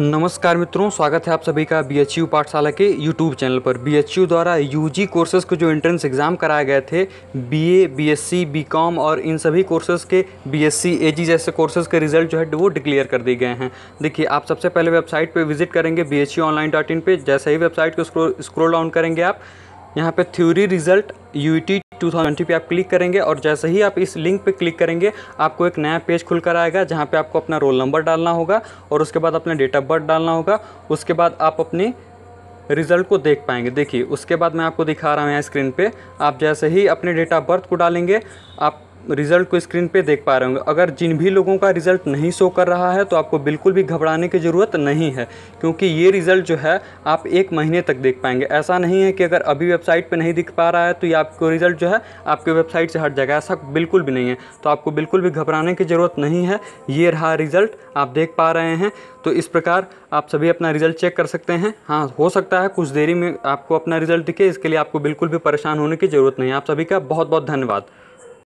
नमस्कार मित्रों, स्वागत है आप सभी का बी एच यू पाठशाला के यूट्यूब चैनल पर। बी एच यू द्वारा यू जी कोर्सेज़ को जो एंट्रेंस एग्ज़ाम कराए गए थे B A B S C B com और इन सभी कोर्सेज़ के बी एस सी ए जी जैसे कोर्सेज़ के रिज़ल्ट जो है वो डिक्लेयर कर दिए गए हैं। देखिए, आप सबसे पहले वेबसाइट पर विज़िट करेंगे B H U online dot in पर जैसे ही वेबसाइट को स्क्रोल डाउन करेंगे आप, यहाँ पर theory result U T two पे आप क्लिक करेंगे और जैसे ही आप इस लिंक पे क्लिक करेंगे, आपको एक नया पेज खुलकर आएगा जहाँ पे आपको अपना रोल नंबर डालना होगा और उसके बाद अपना डेट ऑफ़ बर्थ डालना होगा। उसके बाद आप अपने रिज़ल्ट को देख पाएँगे। देखिए, उसके बाद मैं आपको दिखा रहा हूँ यहाँ स्क्रीन पे। आप जैसे ही अपने डेट ऑफ़ बर्थ को डालेंगे, आप रिज़ल्ट को स्क्रीन पे देख पा रहे होंगे। अगर जिन भी लोगों का रिज़ल्ट नहीं शो कर रहा है तो आपको बिल्कुल भी घबराने की ज़रूरत नहीं है, क्योंकि ये रिज़ल्ट जो है, आप एक महीने तक देख पाएँगे। ऐसा नहीं है कि अगर अभी वेबसाइट पे नहीं दिख पा रहा है तो ये आपको रिज़ल्ट जो है, आपके वेबसाइट से हट जाएगा। ऐसा बिल्कुल भी नहीं है। तो आपको बिल्कुल भी घबराने की ज़रूरत नहीं है। ये रहा रिज़ल्ट, आप देख पा रहे हैं। तो इस प्रकार आप सभी अपना रिज़ल्ट चेक कर सकते हैं। हाँ हो सकता है कुछ देरी में आपको अपना रिज़ल्ट दिखे, इसके लिए आपको बिल्कुल भी परेशान होने की ज़रूरत नहीं है। आप सभी का बहुत बहुत धन्यवाद।